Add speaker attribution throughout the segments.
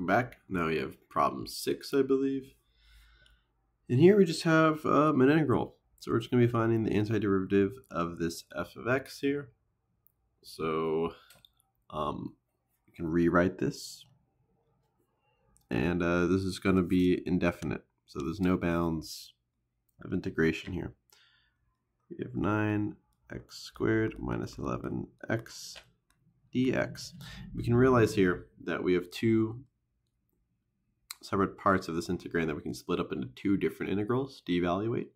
Speaker 1: Welcome back. Now we have problem six, I believe. And here we just have um, an integral. So we're just going to be finding the antiderivative of this f of x here. So um, we can rewrite this. And uh, this is going to be indefinite. So there's no bounds of integration here. We have 9x squared minus 11x dx. We can realize here that we have two separate parts of this integrand that we can split up into two different integrals to evaluate.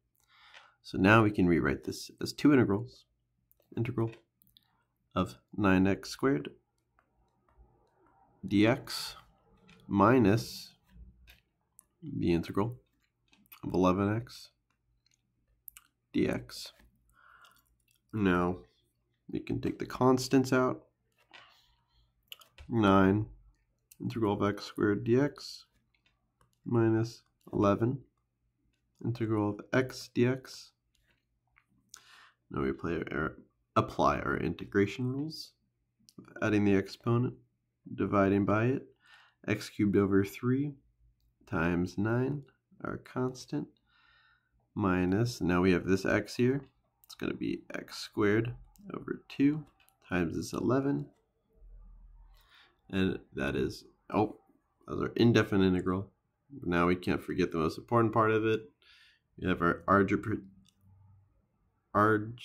Speaker 1: So now we can rewrite this as two integrals. Integral of 9x squared dx minus the integral of 11x dx. Now we can take the constants out 9 integral of x squared dx minus 11 integral of x dx. Now we apply our, apply our integration rules adding the exponent, dividing by it, x cubed over 3 times 9, our constant, minus, now we have this x here, it's going to be x squared over 2 times this 11 and that is, oh, those are indefinite integral. Now we can't forget the most important part of it. We have our algebra, arg,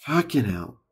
Speaker 1: fucking hell.